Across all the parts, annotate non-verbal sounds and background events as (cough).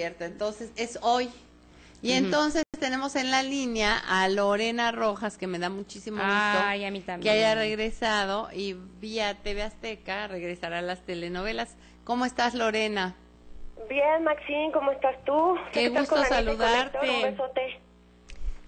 cierto. Entonces, es hoy. Y entonces tenemos en la línea a Lorena Rojas, que me da muchísimo gusto Ay, a mí también. que haya regresado y vía TV Azteca regresará a las telenovelas. ¿Cómo estás, Lorena? Bien, Maxine, ¿cómo estás tú? Qué ¿Qué tal gusto saludarte.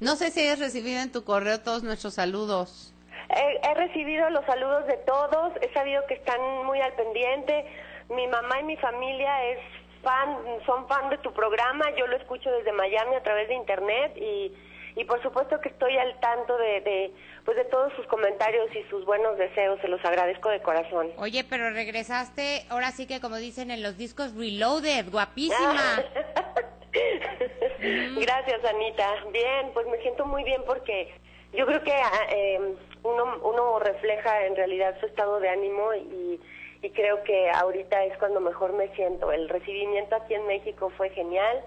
No sé si has recibido en tu correo todos nuestros saludos. He, he recibido los saludos de todos, he sabido que están muy al pendiente. Mi mamá y mi familia es fan, son fan de tu programa. Yo lo escucho desde Miami a través de internet y, y por supuesto que estoy al tanto de, de, pues de todos sus comentarios y sus buenos deseos. Se los agradezco de corazón. Oye, pero regresaste, ahora sí que como dicen en los discos, reloaded, guapísima. (laughs) Gracias, Anita. Bien, pues me siento muy bien porque yo creo que ah, eh, uno, uno refleja en realidad su estado de ánimo y, y creo que ahorita es cuando mejor me siento. El recibimiento aquí en México fue genial,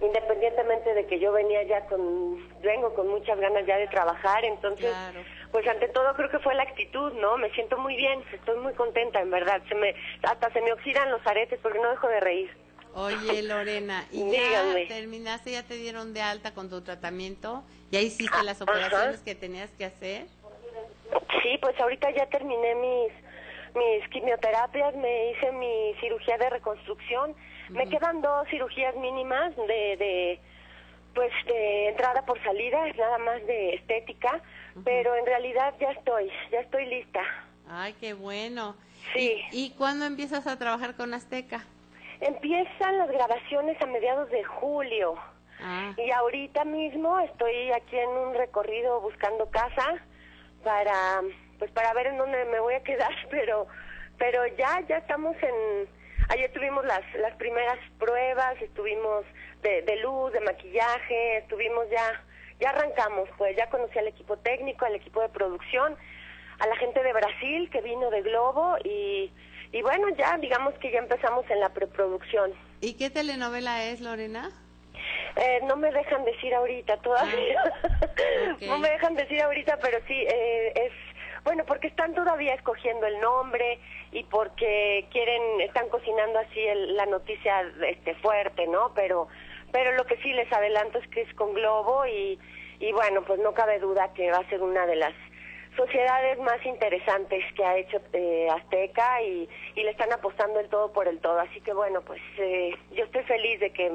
independientemente de que yo venía ya con, vengo con muchas ganas ya de trabajar, entonces, Claro. pues ante todo creo que fue la actitud, ¿no? Me siento muy bien, estoy muy contenta, en verdad. Se me, hasta se me oxidan los aretes porque no dejo de reír. Oye, Lorena, ¿y ya Dígame. terminaste, ya te dieron de alta con tu tratamiento? ¿Ya hiciste las ajá. operaciones que tenías que hacer? Sí, pues ahorita ya terminé mis mis quimioterapias, me hice mi cirugía de reconstrucción. Me quedan dos cirugías mínimas de, de pues de entrada por salida, es nada más de estética, pero en realidad ya estoy, ya estoy lista. Ay, qué bueno. Sí. ¿Y, y cuándo empiezas a trabajar con Azteca? Empiezan las grabaciones a mediados de julio. Ah, Y ahorita mismo estoy aquí en un recorrido buscando casa para pues para ver en dónde me voy a quedar, (laughs) pero pero ya ya estamos en ayer tuvimos las las primeras pruebas, estuvimos de, de luz, de maquillaje, estuvimos ya ya arrancamos, pues ya conocí al equipo técnico, al equipo de producción, a la gente de Brasil que vino de Globo y y bueno, ya digamos que ya empezamos en la preproducción. ¿Y qué telenovela es, Lorena? Eh, no me dejan decir ahorita todavía. Ah. (laughs) No me dejan decir ahorita, pero sí, eh, es... Bueno, porque están todavía escogiendo el nombre y porque quieren, están cocinando así el- la noticia este, fuerte, ¿no? Pero, pero lo que sí les adelanto es que es con Globo y, y bueno, pues no cabe duda que va a ser una de las sociedades más interesantes que ha hecho eh, Azteca y, y le están apostando el todo por el todo. Así que bueno, pues eh, yo estoy feliz de que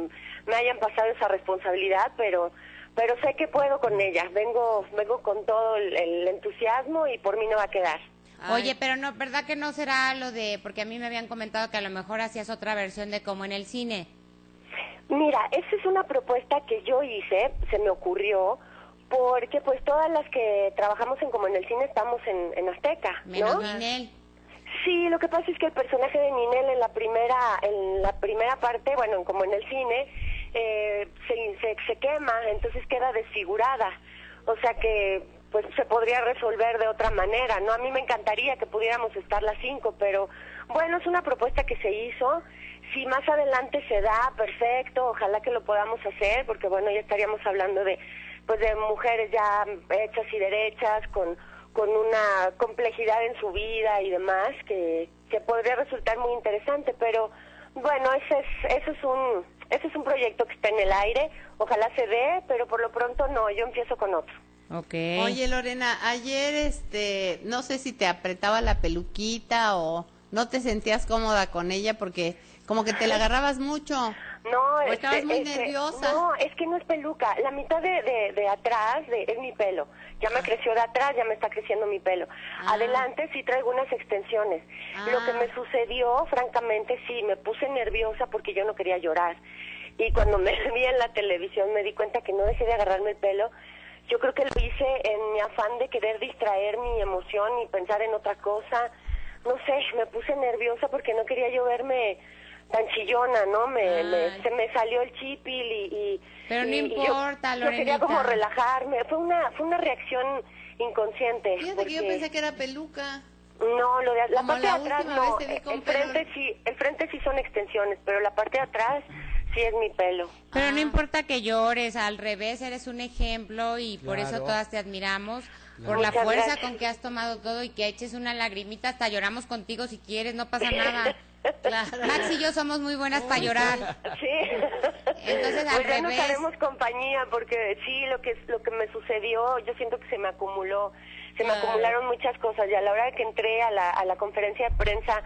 me hayan pasado esa responsabilidad, pero pero sé que puedo con ella. Vengo vengo con todo el, el entusiasmo y por mí no va a quedar. Ay, Oye, pero no, ¿verdad que no será lo de, porque a mí me habían comentado que a lo mejor hacías otra versión de como en el cine? Mira, esa es una propuesta que yo hice, se me ocurrió, porque pues todas las que trabajamos en como en el cine estamos en, en Azteca, Menos ¿no? Ninel. Sí, lo que pasa es que el personaje de Ninel en la primera, en la primera parte, bueno, como en el cine, eh, se, se, quema, entonces queda desfigurada. O sea que, pues, se podría resolver de otra manera, ¿no? A mí me encantaría que pudiéramos estar las cinco, pero bueno, es una propuesta que se hizo. Si más adelante se da, perfecto, ojalá que lo podamos hacer, porque bueno, ya estaríamos hablando de, pues, de mujeres ya hechas y derechas, con con una complejidad en su vida y demás que, que podría resultar muy interesante, pero bueno, ese es, eso es un ese es un proyecto que está en el aire, ojalá se dé, pero por lo pronto no, yo empiezo con otro. Ok. Oye, Lorena, ayer, este, no sé si te apretaba la peluquita o no te sentías cómoda con ella porque como que te la agarrabas mucho. No, O estabas muy este, nerviosa. No, es que no es peluca. La mitad de, de, de atrás de, es mi pelo. Ya me creció de atrás, ya me está creciendo mi pelo. Ah. Adelante sí traigo unas extensiones. Lo que Ah. me sucedió, francamente, sí, me puse nerviosa porque yo no quería llorar. Y cuando me (laughs) vi en la televisión me di cuenta que no dejé de agarrarme el pelo. Yo creo que lo hice en mi afán de querer distraer mi emoción y pensar en otra cosa. No sé, me puse nerviosa porque no quería yo verme tan chillona, ¿no? Me, me- se me salió el chipil y... y Pero no y- y yo- importa, yo, quería como relajarme. Fue una, fue una reacción inconsciente. Fíjate que yo porque- pensé que era peluca. no, lo de la Como parte la de atrás no. con el frente pelo. sí, el frente sí son extensiones, pero la parte de atrás sí es mi pelo. Pero no Ah. importa que llores, al revés, eres un ejemplo y por eso todas te admiramos, por la fuerza gracias. con que has tomado todo y que eches una lagrimita, hasta lloramos contigo si quieres, no pasa (laughs) nada. Claro. Max y yo somos muy buenas para llorar. Sí. Entonces, al pues ya nos haremos compañía porque sí, lo que lo que me sucedió, yo siento que se me acumuló, se me acumularon muchas cosas y a la hora de que entré a la, a la conferencia de prensa,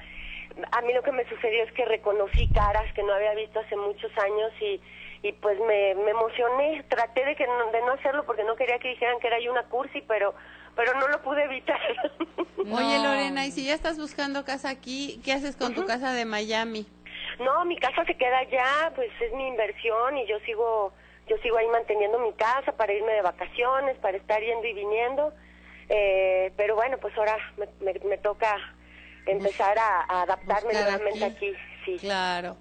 a mí lo que me sucedió es que reconocí caras que no había visto hace muchos años y, y pues me, me emocioné, traté de que no, de no hacerlo porque no quería que dijeran que era yo una cursi, pero pero no lo pude evitar. (laughs) Oye. Lorena, y si ya estás buscando casa aquí, ¿qué haces con tu casa de Miami? No, mi casa se queda allá, pues es mi inversión y yo sigo, yo sigo ahí manteniendo mi casa para irme de vacaciones, para estar yendo y viniendo. Eh, pero bueno, pues ahora me, me, me toca empezar a, a adaptarme nuevamente aquí. Sí. Claro.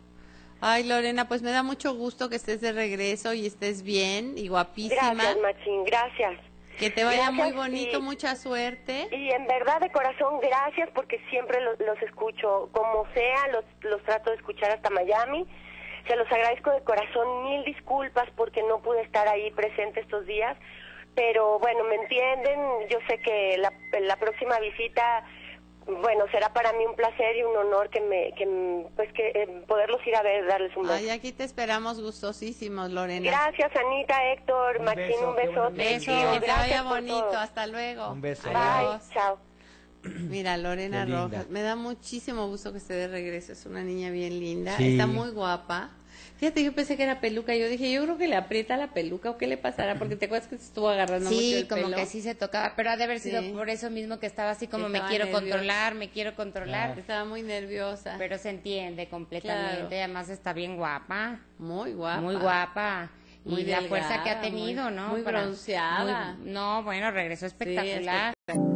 Ay, Lorena, pues me da mucho gusto que estés de regreso y estés bien y guapísima. Gracias, Machín, gracias. Que te vaya Gracias, muy bonito, y- mucha suerte. Y en verdad, de corazón, gracias porque siempre los, los escucho. Como sea, los, los trato de escuchar hasta Miami. Se los agradezco de corazón. Mil disculpas porque no pude estar ahí presente estos días. Pero bueno, me entienden. Yo sé que la, la próxima visita, bueno, será para mí un placer y un honor que me, que, pues que eh, poderlos ir a ver, darles un beso. Ay, aquí te esperamos gustosísimos, Lorena. Gracias, Anita, Héctor, Un Martín, beso, un. Beso, Chicos, que te gracias vaya por bonito. todo. Hasta luego. Un beso. Bye, Adiós. chao. (clears throat) Mira, Lorena. Rojas, me da muchísimo gusto que esté de regreso. Es una niña bien linda, Sí. está muy guapa. Fíjate, yo pensé que era peluca. Yo dije, yo creo que le aprieta la peluca o qué le pasará, porque te acuerdas que se estuvo agarrando mucho Sí, el como pelo. que sí se tocaba, pero ha de haber sido Sí. por eso mismo que estaba así como me Estaba quiero nerviosa. controlar, me quiero controlar, Estaba muy nerviosa. pero se entiende completamente, Claro. además está bien guapa, muy guapa. muy guapa. Muy y la fuerza que ha delgada, tenido, muy- ¿no? muy bronceada. muy- no, bueno, regresó espectacular. espectacular.